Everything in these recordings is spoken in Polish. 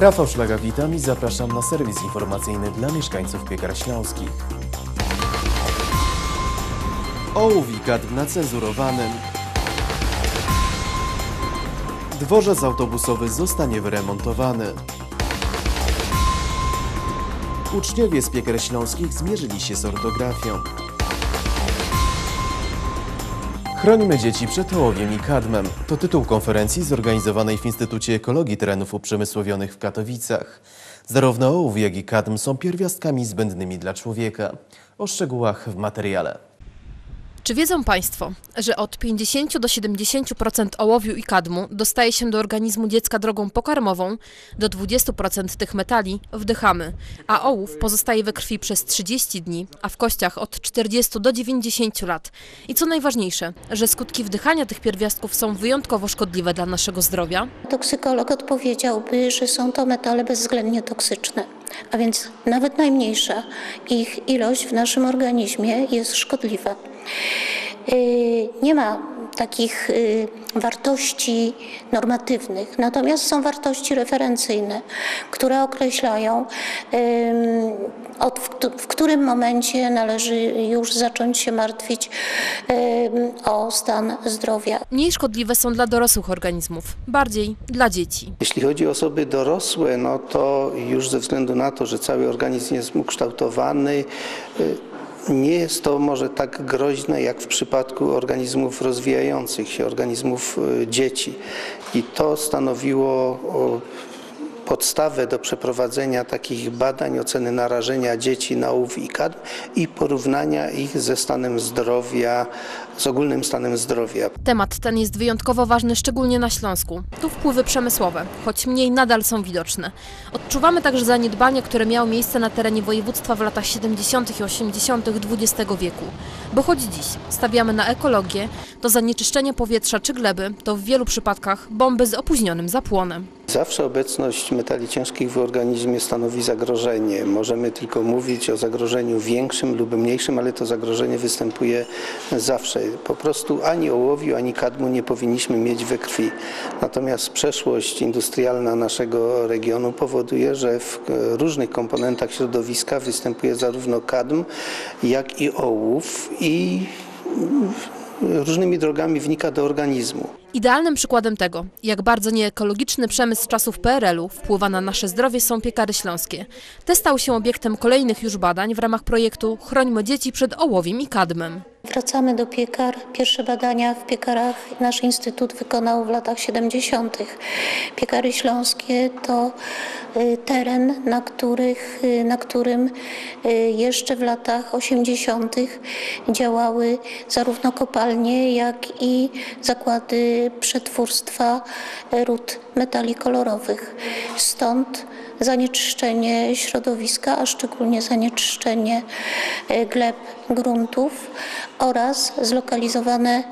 Rafał Szlaga, witam i zapraszam na serwis informacyjny dla mieszkańców Piekar Śląskich. Kadr na cenzurowanym. Dworzec autobusowy zostanie wyremontowany. Uczniowie z Piekar Śląskich zmierzyli się z ortografią. Chrońmy dzieci przed ołowiem i kadmem. To tytuł konferencji zorganizowanej w Instytucie Ekologii Terenów Uprzemysłowionych w Katowicach. Zarówno ołów, jak i kadm są pierwiastkami zbędnymi dla człowieka. O szczegółach w materiale. Czy wiedzą Państwo, że od 50 do 70% ołowiu i kadmu dostaje się do organizmu dziecka drogą pokarmową, do 20% tych metali wdychamy, a ołów pozostaje we krwi przez 30 dni, a w kościach od 40 do 90 lat. I co najważniejsze, że skutki wdychania tych pierwiastków są wyjątkowo szkodliwe dla naszego zdrowia, Toksykolog odpowiedziałby, że są to metale bezwzględnie toksyczne, a więc nawet najmniejsza ich ilość w naszym organizmie jest szkodliwa. Yy, Nie ma takich yy, wartości normatywnych, natomiast są wartości referencyjne, które określają, w, któ- w którym momencie należy już zacząć się martwić o stan zdrowia. mniej szkodliwe są dla dorosłych organizmów, bardziej dla dzieci. Jeśli chodzi o osoby dorosłe, no to już ze względu na to, że cały organizm jest ukształtowany, y, nie jest to może tak groźne jak w przypadku organizmów rozwijających się, organizmów y, dzieci. I to stanowiło podstawę do przeprowadzenia takich badań, oceny narażenia dzieci na ołów i kadm i porównania ich ze stanem zdrowia, z ogólnym stanem zdrowia. Temat ten jest wyjątkowo ważny, szczególnie na Śląsku. Tu wpływy przemysłowe, choć mniej nadal są widoczne. Odczuwamy także zaniedbanie, które miało miejsce na terenie województwa w latach 70. i 80. XX wieku. Bo choć dziś stawiamy na ekologię, to zanieczyszczenie powietrza czy gleby to w wielu przypadkach bomby z opóźnionym zapłonem. Zawsze obecność metali ciężkich w organizmie stanowi zagrożenie. Możemy tylko mówić o zagrożeniu większym lub mniejszym, ale to zagrożenie występuje zawsze. Po prostu ani ołowiu, ani kadmu nie powinniśmy mieć we krwi. Natomiast przeszłość industrialna naszego regionu powoduje, że w e, różnych komponentach środowiska występuje zarówno kadm, jak i ołów i mm, różnymi drogami wnika do organizmu. Idealnym przykładem tego, jak bardzo nieekologiczny przemysł czasów PRL-u wpływa na nasze zdrowie są piekary śląskie. Te stały się obiektem kolejnych już badań w ramach projektu Chrońmy dzieci przed ołowiem i kadmem. Wracamy do piekar. Pierwsze badania w piekarach nasz instytut wykonał w latach 70. Piekary śląskie to y, teren, na, których, y, na którym y, jeszcze w latach 80. działały zarówno kopalnie, jak i zakłady przetwórstwa ród metali kolorowych. Stąd zanieczyszczenie środowiska, a szczególnie zanieczyszczenie e, gleb, gruntów oraz zlokalizowane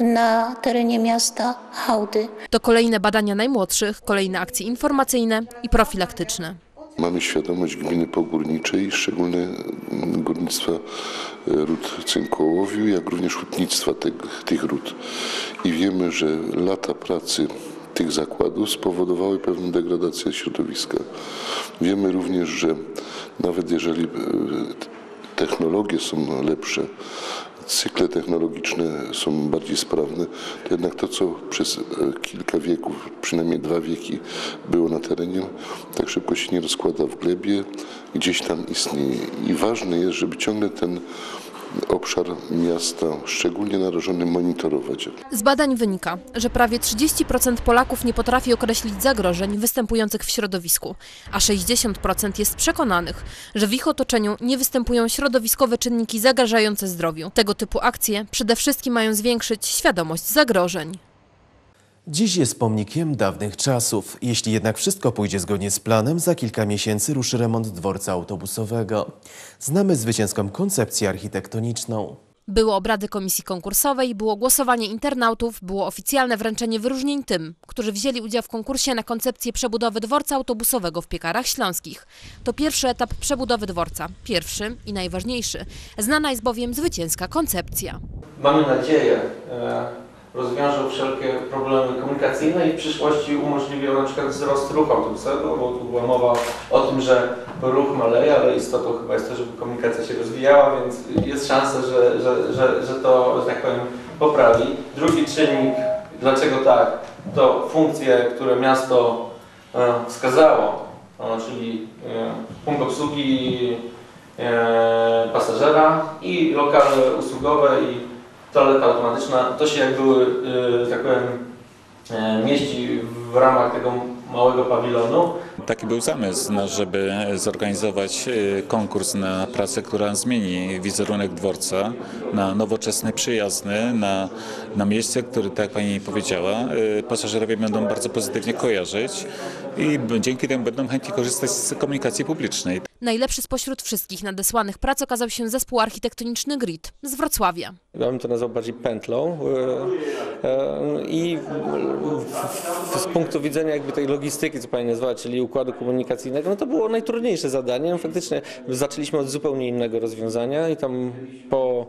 na terenie miasta hałdy. To kolejne badania najmłodszych, kolejne akcje informacyjne i profilaktyczne. Mamy świadomość gliny pogórniczej, szczególnie mm, górnictwa e, ród cynkołowiu, jak również hutnictwa tych, tych ród. I wiemy, że lata pracy tych zakładów spowodowały pewną degradację środowiska. Wiemy również, że nawet jeżeli e, technologie są lepsze, cykle technologiczne są bardziej sprawne, to jednak to, co przez e, kilka wieków, przynajmniej dwa wieki było na terenie, tak szybko się nie rozkłada w glebie, gdzieś tam istnieje. I ważne jest, żeby ciągle ten obszar miasta, szczególnie narażony, monitorować. Z badań wynika, że prawie 30% Polaków nie potrafi określić zagrożeń występujących w środowisku, a 60% jest przekonanych, że w ich otoczeniu nie występują środowiskowe czynniki zagrażające zdrowiu. Tego typu akcje przede wszystkim mają zwiększyć świadomość zagrożeń. Dziś jest pomnikiem dawnych czasów. Jeśli jednak wszystko pójdzie zgodnie z planem, za kilka miesięcy ruszy remont dworca autobusowego. Znamy zwycięską koncepcję architektoniczną. Były obrady komisji konkursowej, było głosowanie internautów, było oficjalne wręczenie wyróżnień tym, którzy wzięli udział w konkursie na koncepcję przebudowy dworca autobusowego w Piekarach Śląskich. To pierwszy etap przebudowy dworca, pierwszy i najważniejszy. Znana jest bowiem zwycięska koncepcja. Mamy nadzieję, e, wszelkie problemy komunikacyjne i w przyszłości umożliwią na przykład wzrost ruchu autobusowego, bo tu była mowa o tym, że ruch maleje, ale istotą chyba jest to, żeby komunikacja się rozwijała, więc jest szansa, że, że, że, że to, że tak powiem, poprawi. Drugi czynnik, dlaczego tak, to funkcje, które miasto e, wskazało, e, czyli e, punkt obsługi pasażera i lokale usługowe i toaleta automatyczna, to się jak były, e, tak powiem, e, mieści w ramach tego małego pawilonu. Taki był zamysł, no, żeby zorganizować e, konkurs na pracę, która zmieni wizerunek dworca na nowoczesny, przyjazny, na, na miejsce, które, tak jak Pani powiedziała, e, pasażerowie będą bardzo pozytywnie kojarzyć i dzięki temu będą chętnie korzystać z komunikacji publicznej. Najlepszy spośród wszystkich nadesłanych prac okazał się zespół architektoniczny GRID z Wrocławia. Ja bym to nazwał bardziej pętlą e, e, i z punktu widzenia jakby tej logistyki, co Pani nazwała, czyli układu komunikacyjnego, no to było najtrudniejsze zadanie. No Faktycznie zaczęliśmy od zupełnie innego rozwiązania i tam po,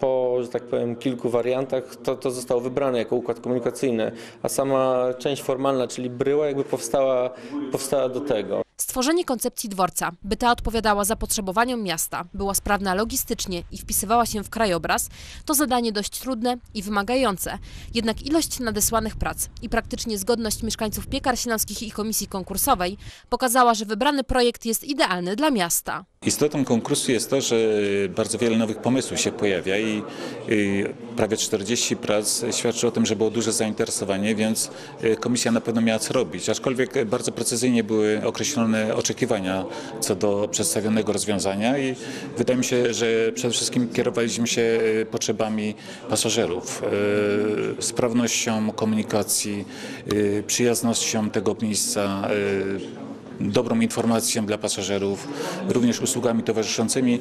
po że tak powiem, kilku wariantach to, to zostało wybrane jako układ komunikacyjny, a sama część formalna, czyli bryła jakby powstała, powstała do tego. Stworzenie koncepcji dworca, by ta odpowiadała zapotrzebowaniom miasta, była sprawna logistycznie i wpisywała się w krajobraz, to zadanie dość trudne i wymagające. Jednak ilość nadesłanych prac i praktycznie zgodność mieszkańców Piekar Śląskich i komisji konkursowej pokazała, że wybrany projekt jest idealny dla miasta. Istotą konkursu jest to, że bardzo wiele nowych pomysłów się pojawia i, i prawie 40 prac świadczy o tym, że było duże zainteresowanie, więc y, komisja na pewno miała co robić. Aczkolwiek bardzo precyzyjnie były określone oczekiwania co do przedstawionego rozwiązania i wydaje mi się, że przede wszystkim kierowaliśmy się potrzebami pasażerów, sprawnością komunikacji, przyjaznością tego miejsca, dobrą informacją dla pasażerów, również usługami towarzyszącymi.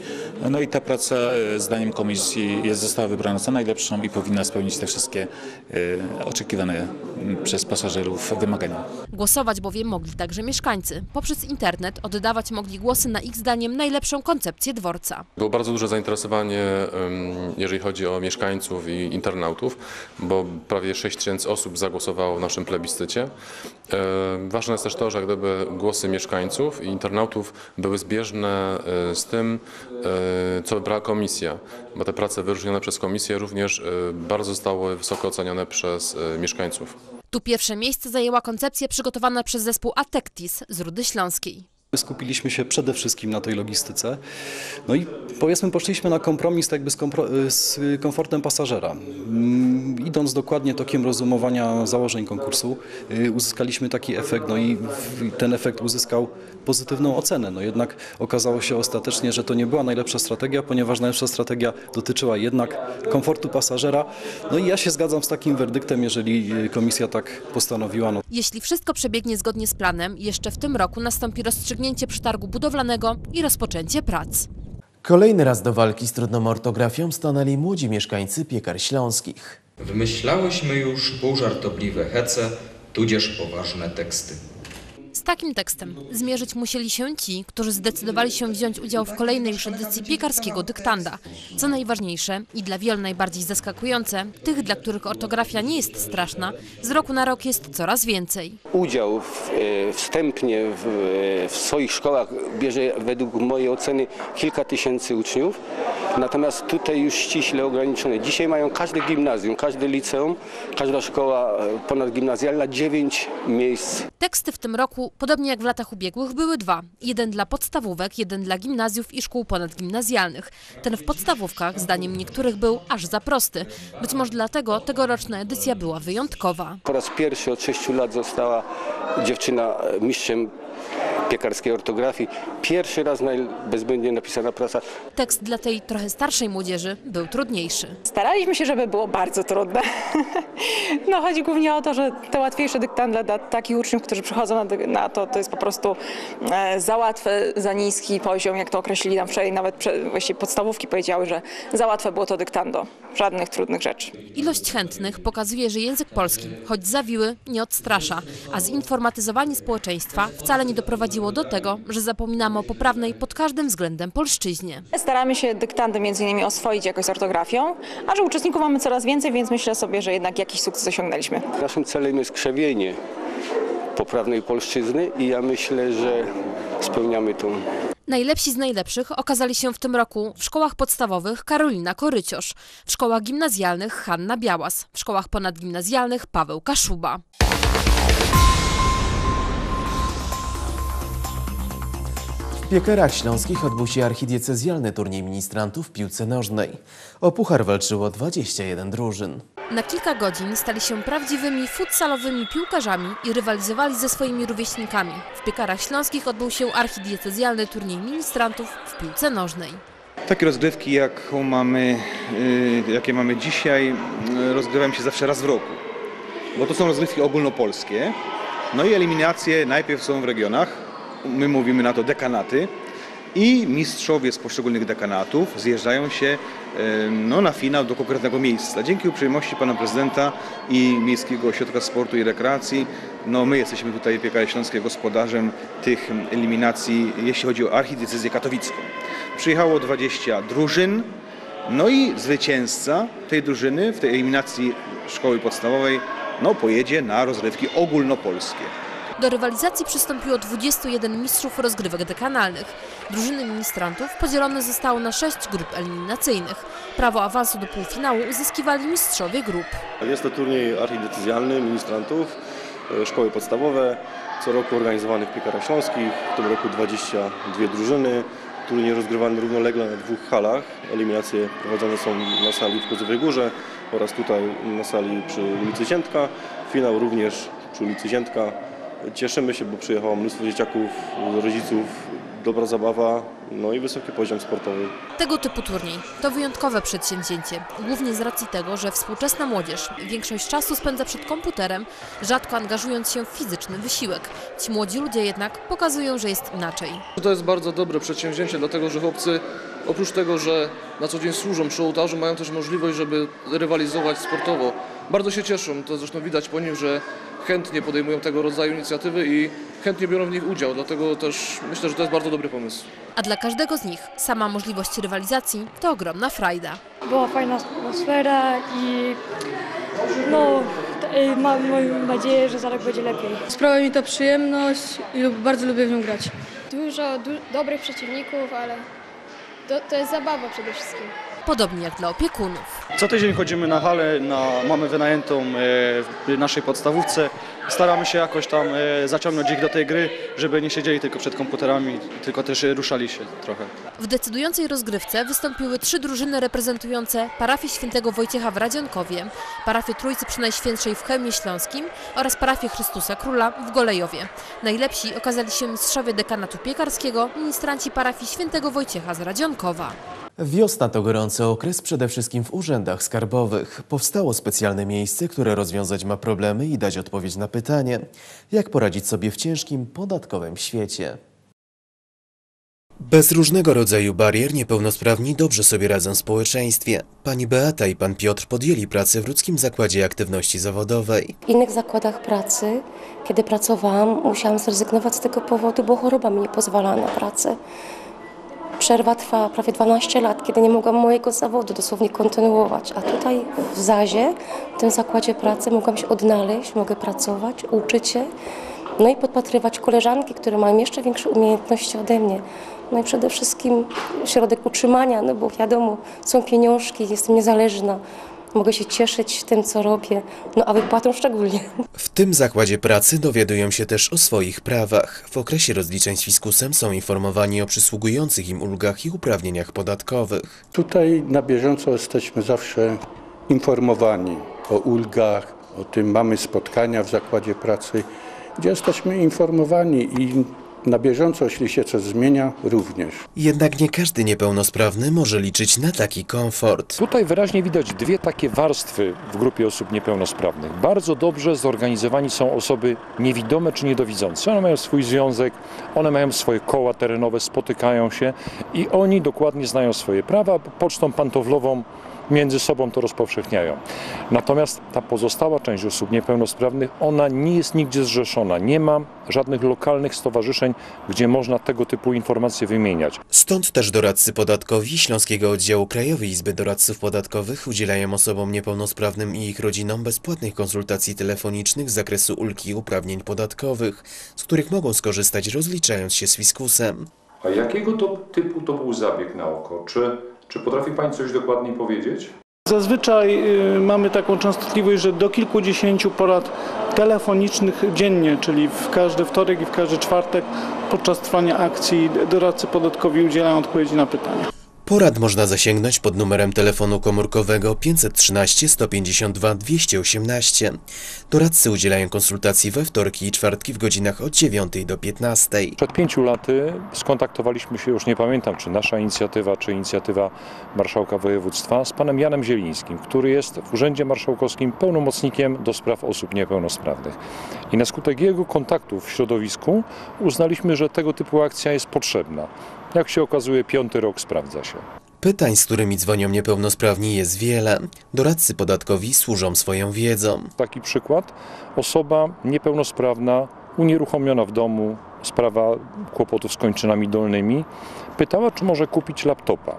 No i ta praca e, zdaniem komisji jest, została wybrana za najlepszą i powinna spełnić te wszystkie e, oczekiwane przez pasażerów wymagania. Głosować bowiem mogli także mieszkańcy. Poprzez internet oddawać mogli głosy na ich zdaniem najlepszą koncepcję dworca. Było bardzo duże zainteresowanie, jeżeli chodzi o mieszkańców i internautów, bo prawie 6 tysięcy osób zagłosowało w naszym plebiscycie. E, Ważne jest też to, że jak gdyby głosy mieszkańców i internautów były zbieżne e, z tym, e, co wybrała komisja, bo te prace wyróżnione przez komisję również e, bardzo zostały wysoko ocenione przez mieszkańców. Tu pierwsze miejsce zajęła koncepcja przygotowana przez zespół Atectis z Rudy Śląskiej. Skupiliśmy się przede wszystkim na tej logistyce. No i powiedzmy, poszliśmy na kompromis tak jakby z, kompro- z komfortem pasażera. Mm, Idąc dokładnie tokiem rozumowania założeń konkursu, y, uzyskaliśmy taki efekt, no i ten efekt uzyskał pozytywną ocenę. No jednak okazało się ostatecznie, że to nie była najlepsza strategia, ponieważ najlepsza strategia dotyczyła jednak komfortu pasażera. No i ja się zgadzam z takim werdyktem, jeżeli y, komisja tak postanowiła. No, Jeśli wszystko przebiegnie zgodnie z planem, jeszcze w tym roku nastąpi rozstrzygnięcie przetargu budowlanego i rozpoczęcie prac. Kolejny raz do walki z trudną ortografią stanęli młodzi mieszkańcy Piekar Śląskich. Wymyślałyśmy już półżartobliwe hece, tudzież poważne teksty. Takim tekstem zmierzyć musieli się ci, którzy zdecydowali się wziąć udział w kolejnej już edycji piekarskiego dyktanda. Co najważniejsze i dla wielu najbardziej zaskakujące, tych, dla których ortografia nie jest straszna, z roku na rok jest coraz więcej. udział w, e, wstępnie w, e, w swoich szkołach bierze według mojej oceny kilka tysięcy uczniów. Natomiast tutaj już ściśle ograniczone. Dzisiaj mają każde gimnazjum, każde liceum, każda szkoła e, ponadgimnazjalna dziewięć miejsc Teksty w tym roku, podobnie jak w latach ubiegłych, były dwa. Jeden dla podstawówek, jeden dla gimnazjów i szkół ponadgimnazjalnych. Ten w podstawówkach, zdaniem niektórych, był aż za prosty. Być może dlatego tegoroczna edycja była wyjątkowa. Po raz pierwszy od sześciu lat została dziewczyna mistrzem piekarskiej ortografii. Pierwszy raz bezbłędnie napisana praca. Tekst dla tej trochę starszej młodzieży był trudniejszy. Staraliśmy się, żeby było bardzo trudne. No chodzi głównie o to, że te łatwiejsze dyktandy dla takich uczniów, którzy przychodzą na, to, to jest po prostu e, za łatwe, za niski poziom, jak to określili nam wczoraj, nawet właściwie podstawówki powiedziały, że za łatwe było to dyktando. Żadnych trudnych rzeczy. Ilość chętnych pokazuje, że język polski, choć zawiły, nie odstrasza, a zinformatyzowanie społeczeństwa wcale nie doprowadzi doprowadziło do tego, że zapominamy o poprawnej pod każdym względem polszczyźnie. Staramy się dyktanty między innymi oswoić jakoś z ortografią, a że uczestników mamy coraz więcej, więc myślę sobie, że jednak jakiś sukces osiągnęliśmy. Naszym celem jest krzewienie poprawnej polszczyzny i ja myślę, że spełniamy tą Najlepsi z najlepszych okazali się w tym roku w szkołach podstawowych Karolina Koryciosz, w szkołach gimnazjalnych Hanna Białas, w szkołach ponadgimnazjalnych Paweł Kaszuba. W Piekarach Śląskich odbył się archidiecezjalny turniej ministrantów w piłce nożnej. O puchar walczyło 21 drużyn. Na kilka godzin stali się prawdziwymi futsalowymi piłkarzami i rywalizowali ze swoimi rówieśnikami. W Piekarach Śląskich odbył się archidiecezjalny turniej ministrantów w piłce nożnej. Takie rozgrywki, jaką mamy, y, jakie mamy dzisiaj, y, rozgrywają się zawsze raz w roku. Bo to są rozgrywki ogólnopolskie. No i eliminacje najpierw są w regionach. My mówimy na to dekanaty. I mistrzowie z poszczególnych dekanatów zjeżdżają się no, na finał do konkretnego miejsca. Dzięki uprzejmości pana prezydenta i Miejskiego Ośrodka Sportu i Rekreacji, no my jesteśmy tutaj w Piekary Śląskie gospodarzem tych eliminacji, jeśli chodzi o archidiecezję katowicką. Przyjechało 20 drużyn, no i zwycięzca tej drużyny w tej eliminacji szkoły podstawowej no, pojedzie na rozrywki ogólnopolskie. Do rywalizacji przystąpiło 21 mistrzów rozgrywek dekanalnych. Drużyny ministrantów podzielone zostały na 6 grup eliminacyjnych. Prawo awansu do półfinału uzyskiwali mistrzowie grup. Jest to turniej archidecyzjalny ministrantów, e, szkoły podstawowe, co roku organizowany w Piekarach Śląskich, w tym roku 22 drużyny. Turniej rozgrywany równolegle na dwóch halach. Eliminacje prowadzone są na sali w Kozowej Górze oraz tutaj na sali przy ulicy Ziętka. Finał również przy ulicy Ziętka. Cieszymy się, bo przyjechało mnóstwo dzieciaków, rodziców, dobra zabawa, no i wysoki poziom sportowy. Tego typu turniej to wyjątkowe przedsięwzięcie, głównie z racji tego, że współczesna młodzież większość czasu spędza przed komputerem, rzadko angażując się w fizyczny wysiłek. Ci młodzi ludzie jednak pokazują, że jest inaczej. To jest bardzo dobre przedsięwzięcie, dlatego że chłopcy oprócz tego, że na co dzień służą przy ołtarzu, mają też możliwość, żeby rywalizować sportowo. Bardzo się cieszą, to zresztą widać po nich, że chętnie podejmują tego rodzaju inicjatywy i chętnie biorą w nich udział, dlatego też myślę, że to jest bardzo dobry pomysł. A dla każdego z nich sama możliwość rywalizacji to ogromna frajda. Była fajna atmosfera i no, t- mam mam nadzieję, że zaraz będzie lepiej. Sprawia mi to przyjemność i lub, bardzo lubię w nią grać. Dużo du dobrych przeciwników, ale to, to jest zabawa przede wszystkim. Podobnie jak dla opiekunów. Co tydzień chodzimy na halę, na, mamy wynajętą e, w naszej podstawówce. Staramy się jakoś tam e, zaciągnąć ich do tej gry, żeby nie siedzieli tylko przed komputerami, tylko też ruszali się trochę. W decydującej rozgrywce wystąpiły trzy drużyny reprezentujące parafię świętego Wojciecha w Radzionkowie, parafię Trójcy Przenajświętszej w Chełmie Śląskim oraz parafię Chrystusa Króla w Golejowie. Najlepsi okazali się mistrzowie dekanatu piekarskiego, ministranci parafii świętego Wojciecha z Radzionkowa. Wiosna to gorący okres przede wszystkim w urzędach skarbowych. Powstało specjalne miejsce, które rozwiązać ma problemy i dać odpowiedź na pytanie, jak poradzić sobie w ciężkim podatkowym świecie. Bez różnego rodzaju barier niepełnosprawni dobrze sobie radzą w społeczeństwie. Pani Beata i pan Piotr podjęli pracę w Ludzkim Zakładzie Aktywności Zawodowej. W innych zakładach pracy, kiedy pracowałam, musiałam zrezygnować z tego powodu, bo choroba mi nie pozwalała na pracę. Przerwa trwała prawie 12 lat, kiedy nie mogłam mojego zawodu dosłownie kontynuować. A tutaj w Zazie, w tym zakładzie pracy mogłam się odnaleźć, mogę pracować, uczyć się, no i podpatrywać koleżanki, które mają jeszcze większe umiejętności ode mnie. No i przede wszystkim środek utrzymania, no bo wiadomo, są pieniążki, jestem niezależna, mogę się cieszyć tym, co robię, no a wypłatą szczególnie. W tym zakładzie pracy dowiadują się też o swoich prawach. W okresie rozliczeń z fiskusem są informowani o przysługujących im ulgach i uprawnieniach podatkowych. Tutaj na bieżąco jesteśmy zawsze informowani o ulgach, o tym mamy spotkania w zakładzie pracy, gdzie jesteśmy informowani i na bieżąco, jeśli się coś zmienia, również. Jednak nie każdy niepełnosprawny może liczyć na taki komfort. Tutaj wyraźnie widać dwie takie warstwy w grupie osób niepełnosprawnych. Bardzo dobrze zorganizowani są osoby niewidome czy niedowidzące. One mają swój związek, one mają swoje koła terenowe, spotykają się i oni dokładnie znają swoje prawa. Pocztą pantoflową między sobą to rozpowszechniają. Natomiast ta pozostała część osób niepełnosprawnych, ona nie jest nigdzie zrzeszona. Nie ma żadnych lokalnych stowarzyszeń, gdzie można tego typu informacje wymieniać. Stąd też doradcy podatkowi Śląskiego Oddziału Krajowej Izby Doradców Podatkowych udzielają osobom niepełnosprawnym i ich rodzinom bezpłatnych konsultacji telefonicznych z zakresu ulg i uprawnień podatkowych, z których mogą skorzystać rozliczając się z fiskusem. A jakiego to typu to był zabieg na oko? Czy, czy potrafi Pani coś dokładniej powiedzieć? Zazwyczaj y, mamy taką częstotliwość, że do kilkudziesięciu porad telefonicznych dziennie, czyli w każdy wtorek i w każdy czwartek podczas trwania akcji doradcy podatkowi udzielają odpowiedzi na pytania. Porad można zasięgnąć pod numerem telefonu komórkowego 513 152 218. Doradcy udzielają konsultacji we wtorki i czwartki w godzinach od 9 do 15. Przed pięciu laty skontaktowaliśmy się, już nie pamiętam, czy nasza inicjatywa, czy inicjatywa Marszałka Województwa, z panem Janem Zielińskim, który jest w Urzędzie Marszałkowskim pełnomocnikiem do spraw osób niepełnosprawnych. I na skutek jego kontaktów w środowisku uznaliśmy, że tego typu akcja jest potrzebna. Jak się okazuje, piąty rok sprawdza się. Pytań, z którymi dzwonią niepełnosprawni jest wiele. Doradcy podatkowi służą swoją wiedzą. Taki przykład. Osoba niepełnosprawna, unieruchomiona w domu, sprawa kłopotów z kończynami dolnymi, pytała, czy może kupić laptopa.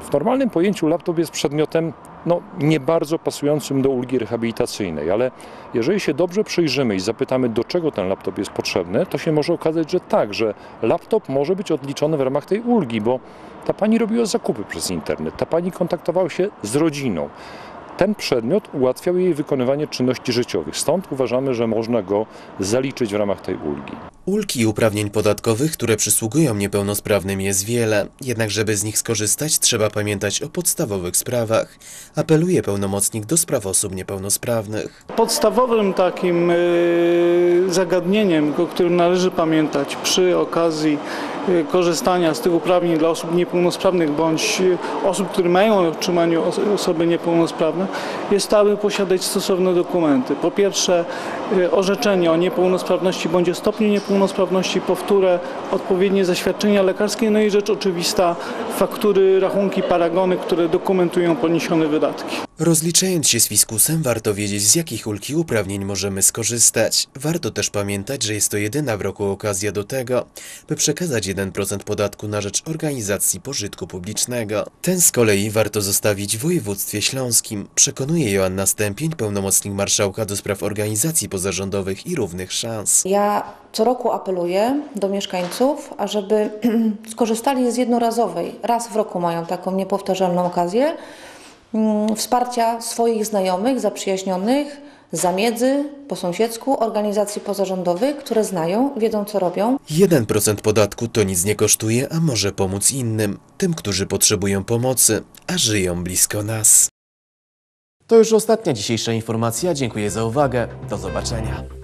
W normalnym pojęciu laptop jest przedmiotem no, nie bardzo pasującym do ulgi rehabilitacyjnej, ale jeżeli się dobrze przyjrzymy i zapytamy, do czego ten laptop jest potrzebny, to się może okazać, że tak, że laptop może być odliczony w ramach tej ulgi, bo ta pani robiła zakupy przez internet, ta pani kontaktowała się z rodziną. Ten przedmiot ułatwiał jej wykonywanie czynności życiowych, stąd uważamy, że można go zaliczyć w ramach tej ulgi. Ulg i uprawnień podatkowych, które przysługują niepełnosprawnym jest wiele, jednak żeby z nich skorzystać trzeba pamiętać o podstawowych sprawach, apeluje pełnomocnik do spraw osób niepełnosprawnych. Podstawowym takim y, zagadnieniem, o którym należy pamiętać przy okazji korzystania z tych uprawnień dla osób niepełnosprawnych bądź y, osób, które mają na otrzymaniu os osoby niepełnosprawne, jest aby posiadać stosowne dokumenty. Po pierwsze orzeczenie o niepełnosprawności bądź o stopniu niepełnosprawności, powtórę, odpowiednie zaświadczenia lekarskie, no i rzecz oczywista faktury, rachunki, paragony, które dokumentują poniesione wydatki. Rozliczając się z fiskusem, warto wiedzieć, z jakich ulg i uprawnień możemy skorzystać. Warto też pamiętać, że jest to jedyna w roku okazja do tego, by przekazać 1% podatku na rzecz organizacji pożytku publicznego. Ten z kolei warto zostawić w województwie śląskim, przekonuje Joanna Stępień, pełnomocnik marszałka do spraw organizacji pozarządowych i równych szans. Ja co roku apeluję do mieszkańców, ażeby skorzystali z jednorazowej, raz w roku mają taką niepowtarzalną okazję, wsparcia swoich znajomych, zaprzyjaźnionych, zamiedzy, po sąsiedzku, organizacji pozarządowych, które znają, wiedzą co robią. 1% podatku to nic nie kosztuje, a może pomóc innym, tym, którzy potrzebują pomocy, a żyją blisko nas. To już ostatnia dzisiejsza informacja. Dziękuję za uwagę. Do zobaczenia.